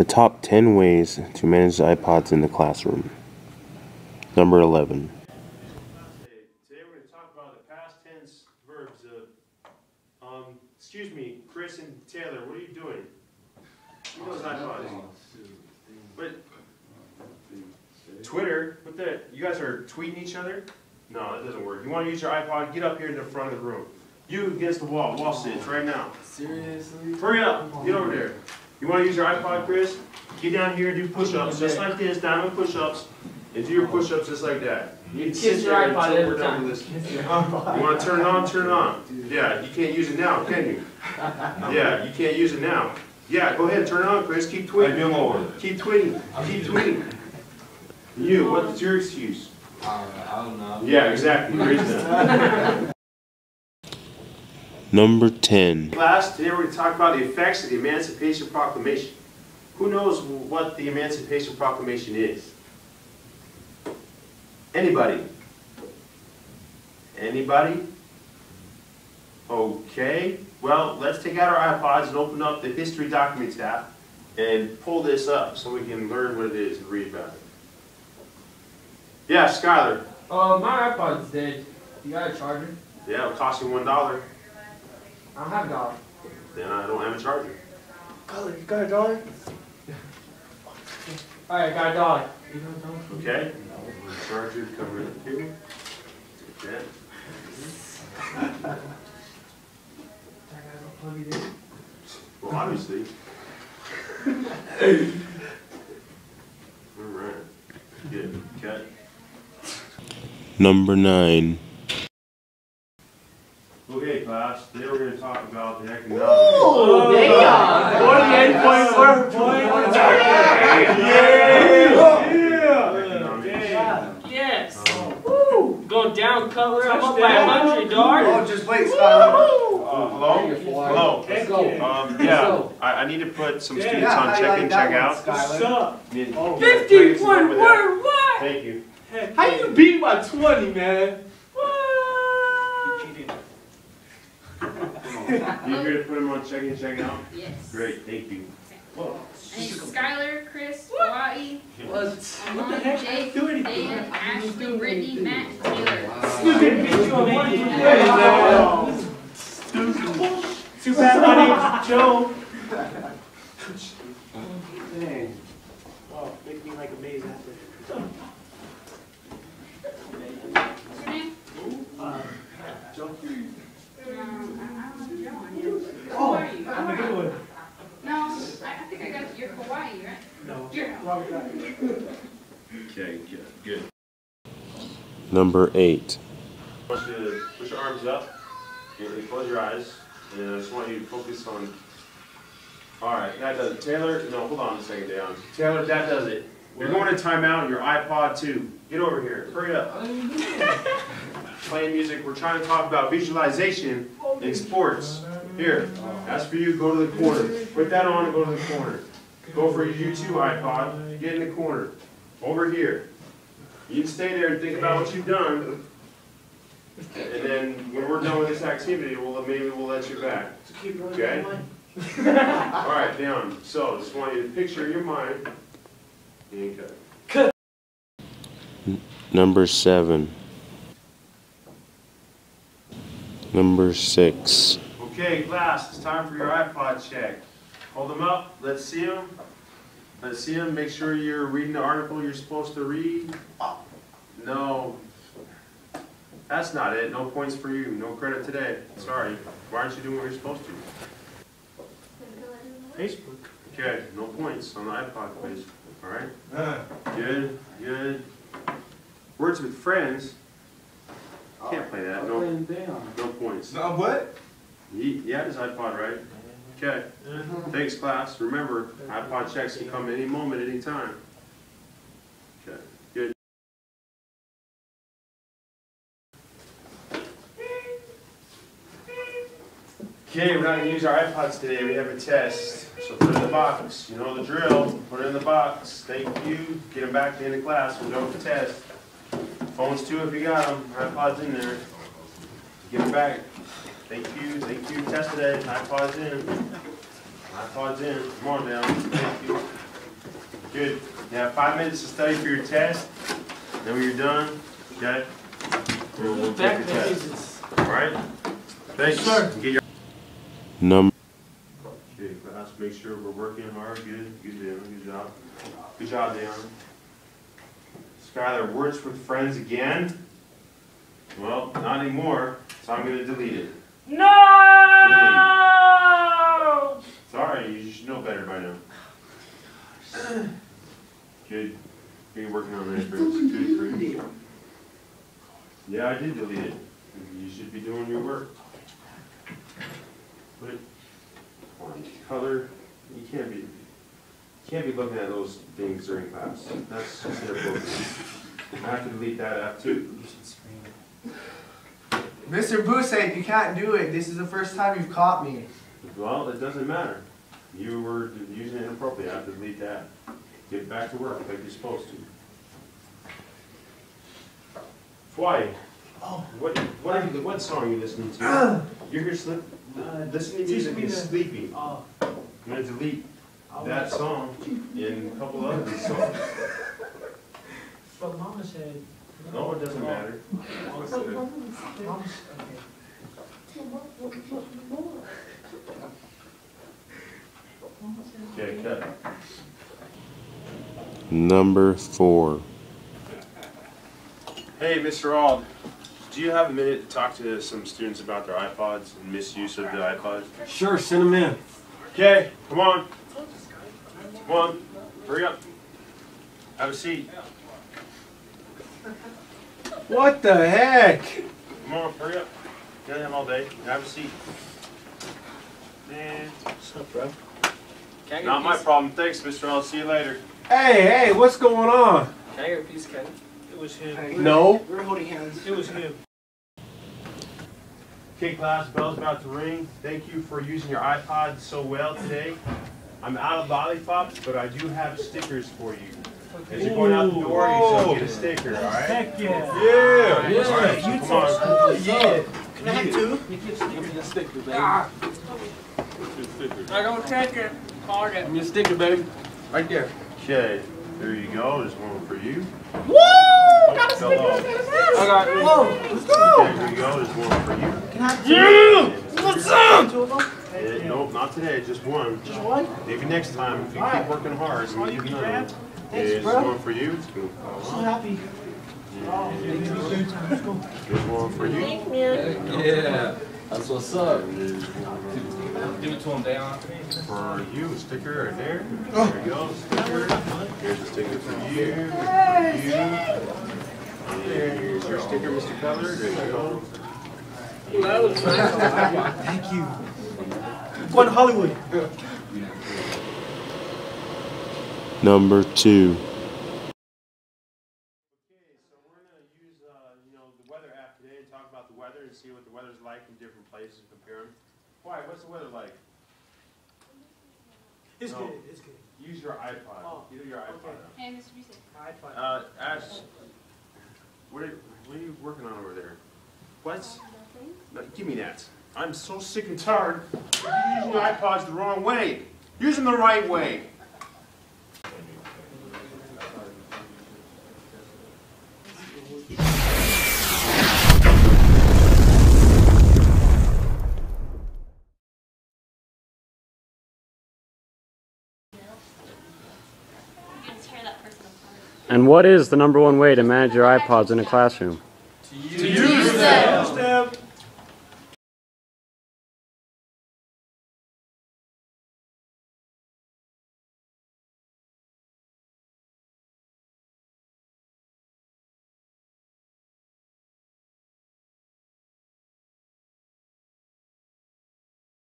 The top 10 ways to manage iPods in the classroom. Number 11. Today we're going to talk about the past tense verbs of, um, excuse me, Chris and Taylor, what are you doing? Who knows iPods? But, Twitter, what the, you guys are tweeting each other? No, that doesn't work. You want to use your iPod, get up here in the front of the room. You against the wall, wall sits right now. Seriously? Hurry up, get over there. You want to use your iPod, Chris? Get down here and do push-ups, just like this, diamond push-ups, and do your push-ups just like that. You can sit Kiss your there iPod until every we're done time. with this. You want to turn it on, turn it on. Yeah, you can't use it now, can you? Yeah, you can't use it now. Yeah, go ahead, turn it on, Chris, keep tweeting. Keep tweeting, keep tweeting. You, what's your excuse? I don't know. Yeah, exactly, your reason. Number 10. Class, today we're going to talk about the effects of the Emancipation Proclamation. Who knows what the Emancipation Proclamation is? Anybody? Anybody? Okay, well, let's take out our iPods and open up the History Documents app and pull this up so we can learn what it is and read about it. Yeah, Skylar. Uh, my iPod's dead. You got a charger? Yeah, it'll cost you one dollar. I don't have a dollar. Then I don't have a charger. Color, you got a dollar? Alright, got a dollar. You got a dollar? Okay? Charger coming up here. Take that. I gotta plug it in. Well, obviously. Alright. Good. Cut. Number 9. Okay, class, today we're gonna talk about the economic. Oh, damn! 48.4 Yes. Woo! Go down, Cutler. I'm up by a hundred, dog. Oh, just wait, Skylar. Uh, hello? Hello? Let's go. Um, Let's yeah, go. I, I need to put some Yeah, students how on you check like in, that check one, out. Skylar? Need- Oh. yeah, Fifty Grace is over point there. word what? Thank you. How you beat by 20, man? What? You here to put them on check in, check out? Yes. Great, thank you. And Skylar, Chris, Hawaii, What? Alon, Jake, Dan, Ashley, Brittany, Matt, Taylor. Stupid bitch, you on one Hey, Too bad my name's Joe. Dang. Oh, make me like a maze after. What's your name? Uh, Um, I I don't know Joe on here. Who Oh, are you? I'm a good one. No, I I think I got, you're Hawaii, right? No. You're Wrong guy. Okay, good, good. Number 8. I want you to put your arms up, and close your eyes, and I just want you to focus on. All right, that does it. Taylor, no, hold on a second, Dan. Taylor, that does it. You're going to timeout. Your iPod too. Get over here. Hurry up. Playing music. We're trying to talk about visualization in sports. Here, that's for you. Go to the corner. Put that on and go to the corner. Go for your U2 iPod. Get in the corner. Over here. You can stay there and think about what you've done. And then when we're done with this activity, we'll, maybe we'll let you back. Okay? All right, down. So just want you to picture in your mind. And cut. Number 7. Number 6. Okay, class, it's time for your iPod check. Hold them up. Let's see them. Let's see them. Make sure you're reading the article you're supposed to read. No. That's not it. No points for you. No credit today. Sorry. Why aren't you doing what you're supposed to? Facebook. Okay, no points on the iPod quiz. All right? Uh. Good, good. Words with friends. Can't play that. No, no points. No, what? He, he had his iPod, right? Okay. Thanks, class. Remember, iPod checks can come any moment, any time. Okay, good. Okay, we're not gonna use our iPods today. We have a test. So put it in the box. You know the drill. Put it in the box. Thank you. Get them back to the end of class. We'll go with the test. Phones too if you got them. iPods in there. Give them back. Thank you, thank you, test today, iPod's in. iPod's in, come on down, thank you. Good. You have five minutes to study for your test. Then when you're done, okay? We'll, we'll take Back your test. All right? Thanks. Sir. Get your Number okay, class. Make sure we're working hard. Good. Good, Dale. Good job. Good job, Dale. Skylar, words with friends again? Well, not anymore. So I'm gonna delete it. No! Sorry, you should know better by now. Good. You're working on that, Chris. Good, Chris. Yeah, I did delete it. You should be doing your work. Put it on color. You can't be, you can't be looking at those things during class. That's just inappropriate. I have to delete that app too. Mr. Busate, you can't do it. This is the first time you've caught me. Well, it doesn't matter. You were using it inappropriately. I have to delete that. Get back to work like you're supposed to. Why? Oh. What, what are you, what song are you listening to? You're here slip, uh, listening to music and Teach sleeping. Oh, I'm gonna delete I that song and a couple other songs. But Mama said. No, it doesn't matter. Mama said, okay. Okay, cut. number four. Hey, Mr. Ald, do you have a minute to talk to some students about their iPods and misuse of the iPods? Sure, send them in. Okay, come on. Come on, hurry up. Have a seat. What the heck? Come on, hurry up. You don't all day. Have a seat. Man, What's up, bro? Can I get not a my problem. Thanks, Mr. I'll See you later. Hey, hey, what's going on? Can I get a piece, Ken? It was him. No. We're holding hands. It was him. Okay, class, bell's about to ring. Thank you for using your iPod so well today. I'm out of lollipops, but I do have stickers for you. As you're going out the door, you shall get a sticker, all right? Heck yeah. Yeah. Yeah. All right, so come on. Yeah. Can I have two? Give me a sticker, baby. Ah. I don't take it. Card it. Give me a sticker, baby. Right there. Okay, there you go. There's one for you. Woo! Oh, got a sticker. I got Whoa, let's go. Okay, there you go. There's one for you. Can I have Yeah. What's up? Two of them? Eh, Nope, not today. Just one. Just one? Maybe next time if you All keep right. working hard. I'll give you another one. Thanks, There's bro. one for you. So happy. Oh, let's go. There's one for you. Thank you. Yeah. That's what's up. And there's one Give it to him, Dayon. for you. A sticker right there. There you go. Sticker. Here's a sticker for you. For you. And here's your sticker, Mr. Cutler. There you go. That was nice. Thank you. Going to Hollywood. Number two. Okay, so we're gonna use, uh, you know, the weather app today and talk about the weather and see what the weather's like in different places and compare them. Why, what's the weather like? It's No. good. It's good. Use your iPod. Oh, Use your iPod. okay. Hey, Mr. Busey. iPod. Uh, Ash, what are, what are you working on over there? What? No, give me that. I'm so sick and tired of you using your iPods the wrong way. Use them the right way. You can tear that person apart. And what is the number one way to manage your iPods in a classroom? To use them.